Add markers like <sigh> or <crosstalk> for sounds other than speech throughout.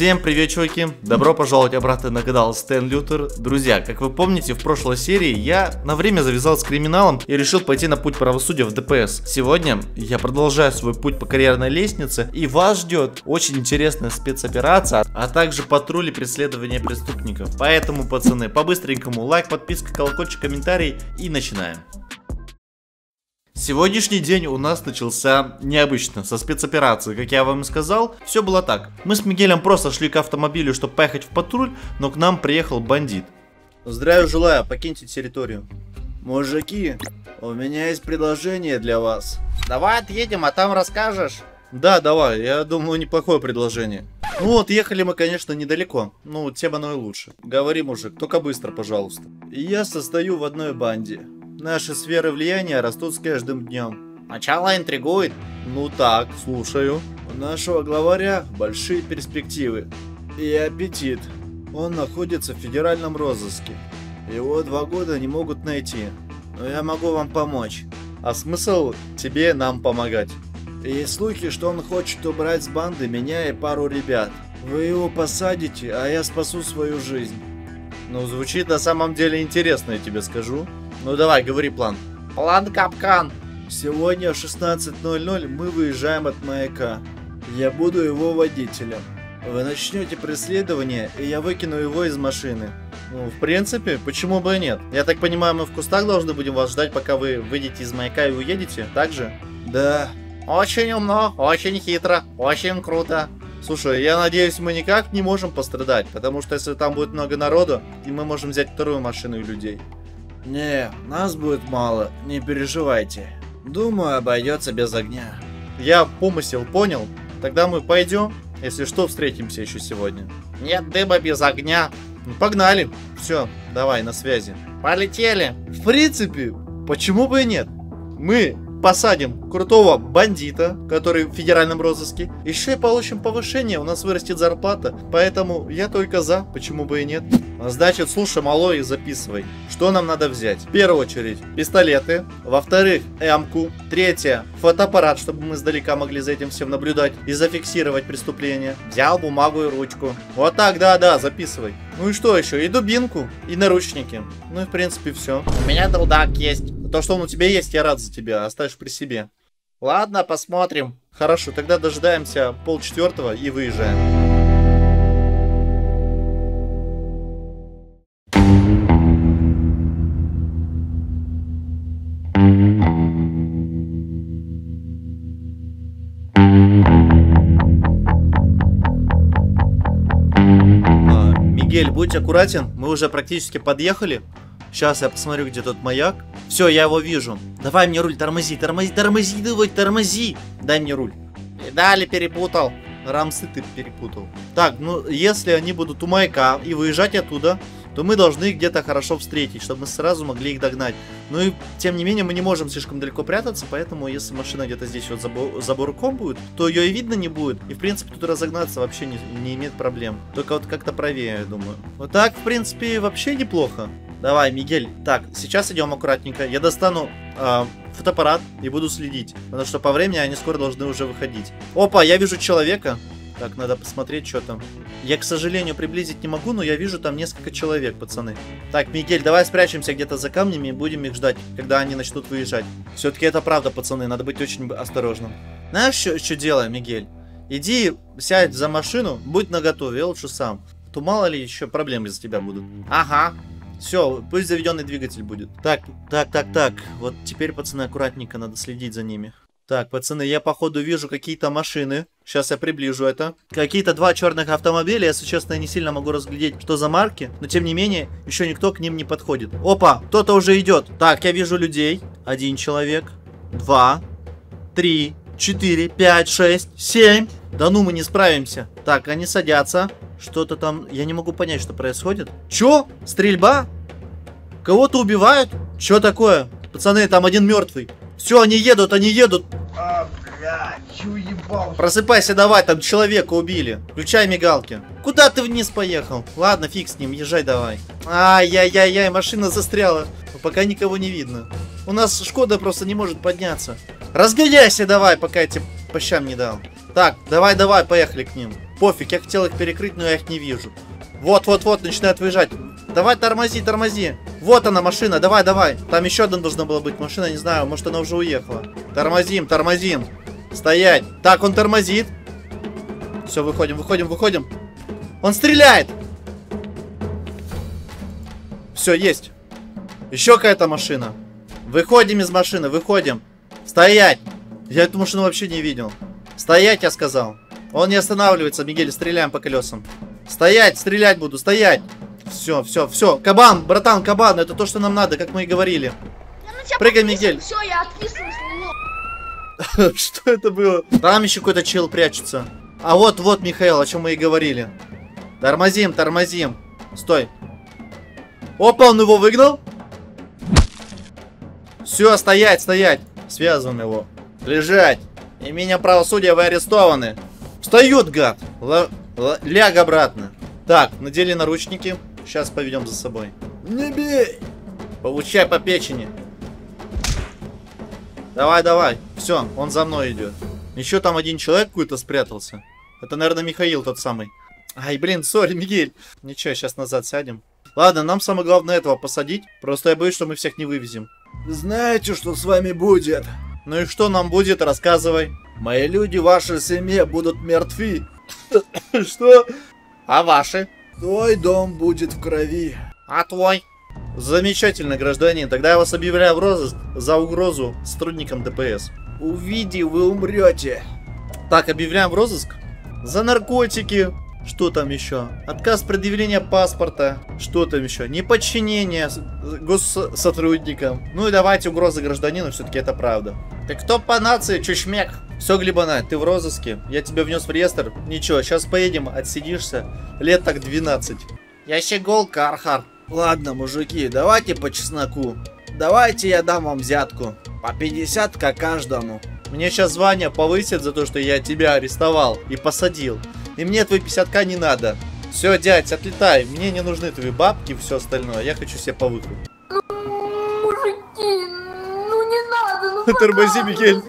Всем привет, чуваки! Добро пожаловать обратно на канал Стэн Лютер. Друзья, как вы помните, в прошлой серии я на время завязал с криминалом и решил пойти на путь правосудия в ДПС. Сегодня я продолжаю свой путь по карьерной лестнице, и вас ждет очень интересная спецоперация, а также патрули преследования преступников. Поэтому, пацаны, по-быстренькому лайк, подписка, колокольчик, комментарий и начинаем. Сегодняшний день у нас начался необычно, со спецоперации. Как я вам и сказал, все было так. Мы с Мигелем просто шли к автомобилю, чтобы поехать в патруль, но к нам приехал бандит. Здравия желаю, покиньте территорию. Мужики, у меня есть предложение для вас. Давай отъедем, а там расскажешь. Да, давай, я думаю, неплохое предложение. Ну вот, ехали мы, конечно, недалеко. Ну, тем оно и лучше. Говори, мужик, только быстро, пожалуйста. Я состою в одной банде. Наши сферы влияния растут с каждым днем. Начало интригует. Ну так, слушаю. У нашего главаря большие перспективы и аппетит. Он находится в федеральном розыске. Его два года не могут найти. Но я могу вам помочь. А смысл тебе нам помогать? Есть слухи, что он хочет убрать с банды меня и пару ребят. Вы его посадите, а я спасу свою жизнь. Ну, звучит на самом деле интересно, я тебе скажу. Ну давай, говори план. План капкан. Сегодня в 16.00 мы выезжаем от маяка. Я буду его водителем. Вы начнете преследование, и я выкину его из машины. Ну, в принципе, почему бы и нет? Я так понимаю, мы в кустах должны будем вас ждать, пока вы выйдете из маяка и уедете, так же? Да. Очень умно, очень хитро, очень круто. Слушай, я надеюсь, мы никак не можем пострадать, потому что если там будет много народу, и мы можем взять вторую машину и людей. Не, нас будет мало, не переживайте. Думаю, обойдется без огня. Я помысел понял. Тогда мы пойдем. Если что, встретимся еще сегодня. Нет дыма без огня. Ну, погнали. Все, давай, на связи. Полетели. В принципе, почему бы и нет? Мы посадим крутого бандита, который в федеральном розыске, еще и получим повышение, у нас вырастет зарплата, поэтому я только за, почему бы и нет. Значит, слушай, малой, и записывай. Что нам надо взять? В первую очередь, пистолеты. Во-вторых, эмку. Третье, фотоаппарат, чтобы мы издалека могли за этим всем наблюдать и зафиксировать преступление. Взял бумагу и ручку. Вот так, да-да, записывай. Ну и что еще? И дубинку, и наручники. Ну и в принципе все. У меня долдак есть. То, что он у тебя есть, я рад за тебя. Оставишь при себе. Ладно, посмотрим. Хорошо, тогда дожидаемся полчетвертого и выезжаем. Мигель, будь аккуратен, мы уже практически подъехали. Сейчас я посмотрю, где тот маяк. Все, я его вижу. Давай мне руль, тормози, тормози, тормози, давай, тормози. Дай мне руль. Дали перепутал. Рамсы ты перепутал. Так, ну, если они будут у маяка и выезжать оттуда, то мы должны их где-то хорошо встретить, чтобы мы сразу могли их догнать. Ну и, тем не менее, мы не можем слишком далеко прятаться, поэтому, если машина где-то здесь вот за, за бурком будет, то ее и видно не будет. И, в принципе, тут разогнаться вообще не, не имеет проблем. Только вот как-то правее, я думаю. Вот так, в принципе, вообще неплохо. Давай, Мигель. Так, сейчас идем аккуратненько. Я достану э, фотоаппарат и буду следить. Потому что по времени они скоро должны уже выходить. Опа, я вижу человека. Так, надо посмотреть, что там. Я, к сожалению, приблизить не могу, но я вижу там несколько человек, пацаны. Так, Мигель, давай спрячемся где-то за камнями и будем их ждать, когда они начнут выезжать. Все-таки это правда, пацаны, надо быть очень осторожным. Знаешь, что, делаем, Мигель? Иди, сядь за машину, будь наготове, я лучше сам. То мало ли еще проблемы из-за тебя будут. Ага. Все, пусть заведенный двигатель будет. Так, так, так, так. Вот теперь, пацаны, аккуратненько надо следить за ними. Так, пацаны, я походу вижу какие-то машины. Сейчас я приближу это. Какие-то два черных автомобиля. Если честно, я не сильно могу разглядеть, что за марки. Но тем не менее, еще никто к ним не подходит. Опа, кто-то уже идет. Так, я вижу людей. Один человек. Два. Три. Четыре. Пять. Шесть. Семь. Да ну, мы не справимся. Так, они садятся. Что-то там... Я не могу понять, что происходит. Чё? Стрельба? Кого-то убивают? Чё такое? Пацаны, там один мертвый. Все, они едут, они едут. А, бля, чё ебал? Просыпайся давай, там человека убили. Включай мигалки. Куда ты вниз поехал? Ладно, фиг с ним, езжай давай. Ай-яй-яй-яй, машина застряла. Но пока никого не видно. У нас Шкода просто не может подняться. Разгоняйся давай, пока я тебе по щам не дал. Так, давай-давай, поехали к ним. Пофиг, я хотел их перекрыть, но я их не вижу. Вот-вот-вот, начинает выезжать. Давай, тормози, тормози. Вот она, машина, давай, давай. Там еще одна должна была быть машина, не знаю, может она уже уехала. Тормозим, тормозим. Стоять. Так, он тормозит. Все, выходим, выходим, выходим. Он стреляет. Все, есть. Еще какая-то машина. Выходим из машины, выходим. Стоять. Я эту машину вообще не видел. Стоять, я сказал. Он не останавливается, Мигель, стреляем по колесам. Стоять, стрелять буду, стоять. Все, все, все. Кабан, братан, кабан, это то, что нам надо, как мы и говорили. Прыгай, Мигель. Все, я отписываюсь него. <laughs> Что это было? Там еще какой-то чел прячется. А вот, вот, Михаил, о чем мы и говорили. Тормозим, тормозим. Стой. Опа, он его выгнал. Все, стоять, стоять. Связываем его. Лежать. Имение правосудия, вы арестованы. Встает, гад. Ла- ляг обратно. Так, надели наручники. Сейчас поведем за собой. Не бей! Получай по печени. Давай, давай. Все, он за мной идет. Еще там один человек какой-то спрятался. Это, наверное, Михаил тот самый. Ай, блин, сори, Мигель. Ничего, сейчас назад сядем. Ладно, нам самое главное этого посадить. Просто я боюсь, что мы всех не вывезем. Знаете, что с вами будет? Ну и что нам будет, рассказывай. Мои люди в вашей семье будут мертвы. <coughs> Что? А ваши? Твой дом будет в крови. А твой? Замечательно, гражданин. Тогда я вас объявляю в розыск за угрозу сотрудникам ДПС. Увидев, вы умрете. Так, объявляем в розыск. За наркотики. Что там еще? Отказ предъявления паспорта. Что там еще? Неподчинение госсотрудникам. Ну и давайте угрозы гражданину, все-таки это правда. Ты кто по нации, чушмек? Все, Глебана, ты в розыске. Я тебя внес в реестр. Ничего, сейчас поедем, отсидишься. Лет так 12. Я щеголка, Архар. Ладно, мужики, давайте по чесноку. Давайте я дам вам взятку. По 50 к каждому. Мне сейчас звание повысят за то, что я тебя арестовал и посадил. И мне твои 50к не надо. Все, дядь, отлетай. Мне не нужны твои бабки и все остальное. Я хочу себе повыху. Мужики, ну не надо, ну <laughs> Тормози, Мигель.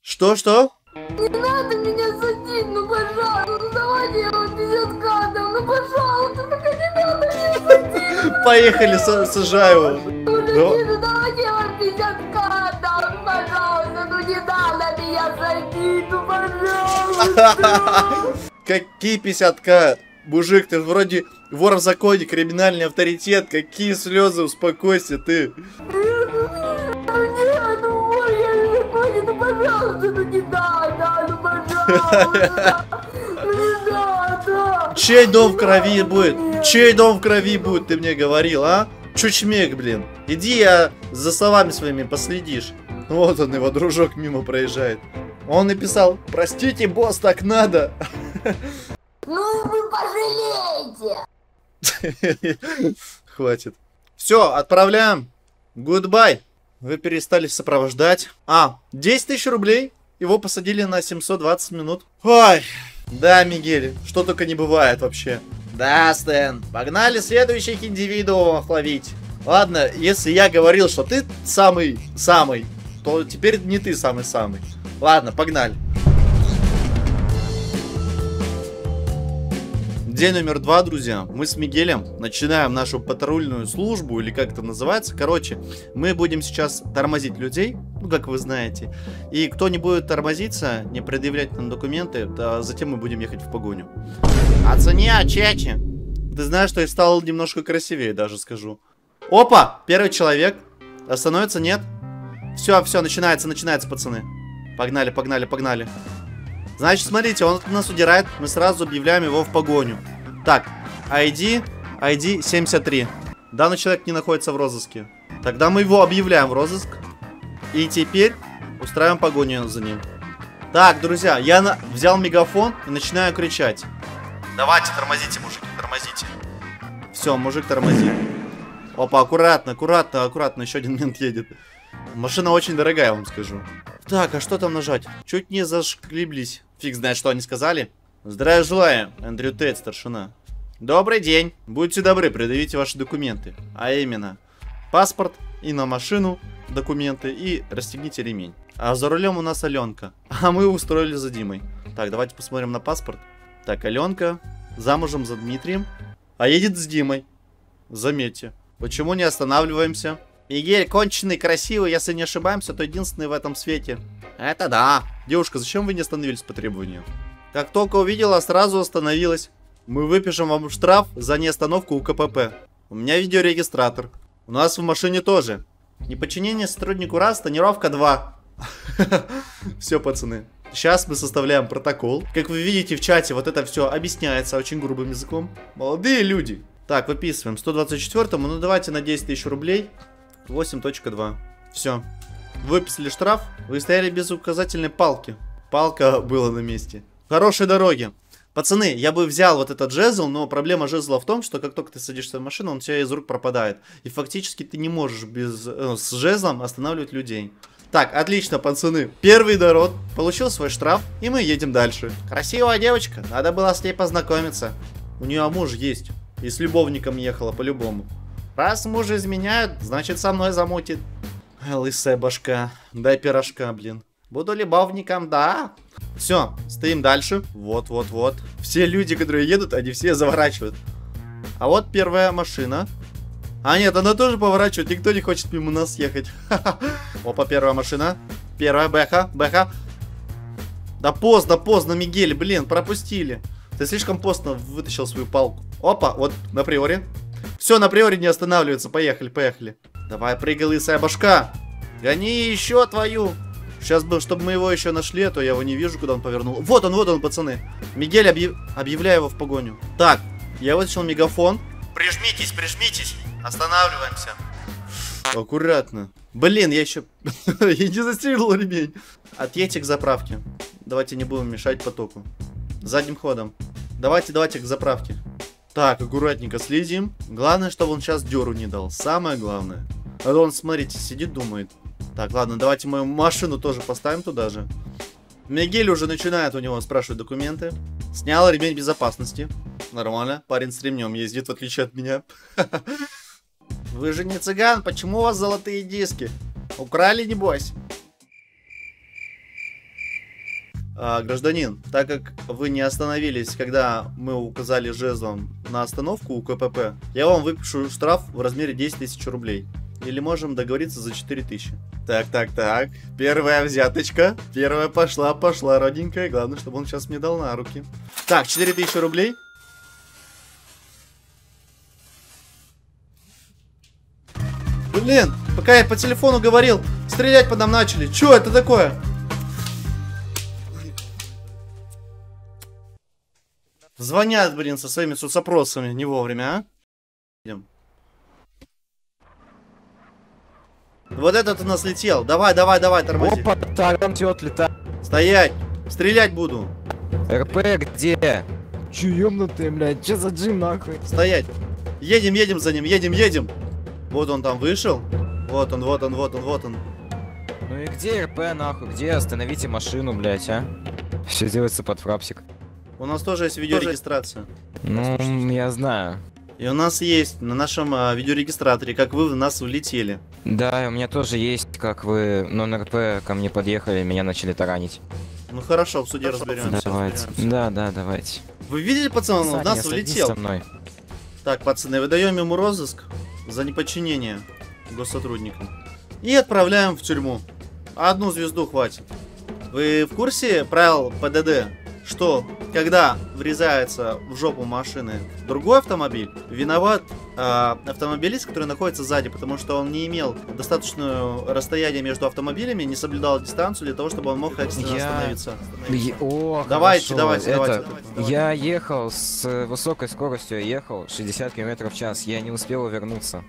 Что, что? не надо меня судить, ну пожалуйста, ну давайте я вам 50 кадов, ну пожалуйста, только не надо меня судить, Поехали, са- сажаю его. мужики, ну давайте я вам 50 кадов, ну пожалуйста, ну не надо меня судить, ну пожалуйста. <laughs> Какие 50к? Мужик, ты вроде вор в законе, криминальный авторитет. Какие слезы, успокойся ты. Чей дом в крови будет? Чей дом в крови будет, ты мне говорил, а? Чучмек, блин. Иди, я за словами своими последишь. Вот он, его дружок мимо проезжает. Он написал, простите, босс, так надо. Ну вы пожалеете. <laughs> Хватит. Все, отправляем. Goodbye. Вы перестали сопровождать. А, 10 тысяч рублей. Его посадили на 720 минут. Ой, да, Мигель, что только не бывает вообще. Да, Стэн, погнали следующих индивидуумов ловить. Ладно, если я говорил, что ты самый-самый, то теперь не ты самый-самый. Ладно, погнали. День номер два, друзья. Мы с Мигелем начинаем нашу патрульную службу, или как это называется. Короче, мы будем сейчас тормозить людей, ну, как вы знаете. И кто не будет тормозиться, не предъявлять нам документы, то затем мы будем ехать в погоню. Оцени, чечи. Ты знаешь, что я стал немножко красивее, даже скажу. Опа! Первый человек. Остановится, нет? Все, все, начинается, начинается, пацаны. Погнали, погнали, погнали. Значит, смотрите, он от нас удирает, мы сразу объявляем его в погоню. Так, ID, ID 73. Данный человек не находится в розыске. Тогда мы его объявляем в розыск. И теперь устраиваем погоню за ним. Так, друзья, я на- взял мегафон и начинаю кричать. Давайте, тормозите, мужики, тормозите. Все, мужик тормозит. Опа, аккуратно, аккуратно, аккуратно, еще один мент едет. Машина очень дорогая, я вам скажу. Так, а что там нажать? Чуть не зашклиблись. Фиг знает, что они сказали. Здравия желаю, Эндрю Тейт, старшина. Добрый день. Будьте добры, предъявите ваши документы. А именно, паспорт и на машину документы и расстегните ремень. А за рулем у нас Аленка. А мы устроили за Димой. Так, давайте посмотрим на паспорт. Так, Аленка замужем за Дмитрием, а едет с Димой. Заметьте. Почему не останавливаемся? Мигель, конченый, красивый, если не ошибаемся, то единственный в этом свете. Это да. Девушка, зачем вы не остановились по требованию? Как только увидела, сразу остановилась. Мы выпишем вам штраф за неостановку у КПП. У меня видеорегистратор. У нас в машине тоже. Неподчинение сотруднику раз, тонировка 2. <laughs> Все, пацаны. Сейчас мы составляем протокол. Как вы видите в чате, вот это все объясняется очень грубым языком. Молодые люди. Так, выписываем. 124, ну давайте на 10 тысяч рублей. 8.2. Все. Выписали штраф. Вы стояли без указательной палки. Палка была на месте. Хорошей дороги. Пацаны, я бы взял вот этот жезл, но проблема жезла в том, что как только ты садишься в машину, он у тебя из рук пропадает. И фактически ты не можешь без, э, с жезлом останавливать людей. Так, отлично, пацаны. Первый дород получил свой штраф, и мы едем дальше. Красивая девочка, надо было с ней познакомиться. У нее муж есть, и с любовником ехала по-любому. Раз мужа изменяют, значит со мной замутит. Лысая башка, дай пирожка, блин. Буду любовником, да. Все, стоим дальше. Вот, вот, вот. Все люди, которые едут, они все заворачивают. А вот первая машина. А нет, она тоже поворачивает, никто не хочет мимо нас ехать. <laughs> Опа, первая машина. Первая Бэха, Бэха. Да поздно, поздно, Мигель, блин, пропустили. Ты слишком поздно вытащил свою палку. Опа, вот на приоре. Все, на приоре не останавливается, поехали, поехали. Давай, прыгай, лысая башка. Гони еще твою. Сейчас бы, чтобы мы его еще нашли, а то я его не вижу, куда он повернул. Вот он, вот он, пацаны. Мигель, объяв... объявляй его в погоню. Так, я вытащил мегафон. Прижмитесь, прижмитесь. Останавливаемся. Аккуратно. Блин, я еще... <laughs> я не застегнул ремень. Отъедьте к заправке. Давайте не будем мешать потоку. Задним ходом. Давайте, давайте к заправке. Так, аккуратненько следим. Главное, чтобы он сейчас деру не дал. Самое главное. А он, смотрите, сидит, думает. Так, ладно, давайте мою машину тоже поставим туда же. Мигель уже начинает у него спрашивать документы. Снял ремень безопасности. Нормально. Парень с ремнем ездит, в отличие от меня. <laughs> Вы же не цыган, почему у вас золотые диски? Украли, небось? А, гражданин, так как вы не остановились, когда мы указали жезлом на остановку у КПП, я вам выпишу штраф в размере 10 тысяч рублей. Или можем договориться за 4 тысячи. Так, так, так. Первая взяточка. Первая пошла, пошла, родненькая. Главное, чтобы он сейчас мне дал на руки. Так, 4 тысячи рублей. Блин, пока я по телефону говорил, стрелять по нам начали. Чё это такое? Звонят, блин, со своими соцопросами не вовремя, а? Идем. Вот этот у нас летел. Давай, давай, давай, тормози. Опа, там тет летает. Стоять. Стрелять буду. РП где? Чё, ёбнутый, блядь, чё за джим, нахуй? Стоять. Едем, едем за ним, едем, едем. Вот он там вышел. Вот он, вот он, вот он, вот он. Ну и где РП, нахуй? Где? Остановите машину, блядь, а? Все делается под фрапсик. У нас тоже есть видеорегистрация. Ну, я знаю. И у нас есть на нашем а, видеорегистраторе, как вы в нас улетели. Да, у меня тоже есть, как вы, но на РП ко мне подъехали, меня начали таранить. Ну хорошо, в суде разберемся. Давайте. Да, да, давайте. Вы видели, пацан, он в нас улетел. со мной. Так, пацаны, выдаем ему розыск за неподчинение госсотрудникам. И отправляем в тюрьму. Одну звезду хватит. Вы в курсе правил ПДД? Что, когда врезается в жопу машины другой автомобиль, виноват а, автомобилист, который находится сзади, потому что он не имел достаточное расстояние между автомобилями, не соблюдал дистанцию для того, чтобы он мог экстренно Я- остановиться. Е- О, Давайте, хорошо. давайте, Это, давайте, давайте. Я ехал с э, высокой скоростью, ехал 60 км в час, я не успел вернуться.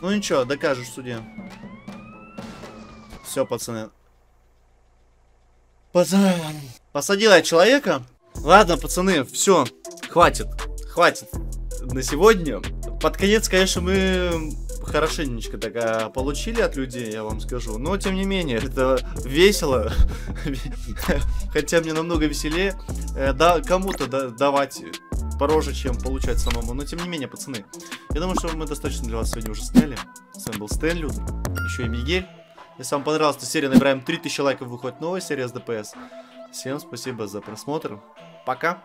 Ну ничего, докажешь в суде. Все, пацаны. Пацаны. Посадил я человека. Ладно, пацаны, все. Хватит. Хватит. На сегодня. Под конец, конечно, мы хорошенечко так а, получили от людей, я вам скажу. Но, тем не менее, это весело. <laughs> Хотя мне намного веселее э, да, кому-то да- давать пороже, чем получать самому. Но, тем не менее, пацаны, я думаю, что мы достаточно для вас сегодня уже сняли. С вами был Стэн Лютер, еще и Мигель. Если вам понравилась эта серия, набираем 3000 лайков, выходит новая серия с ДПС. Всем спасибо за просмотр. Пока!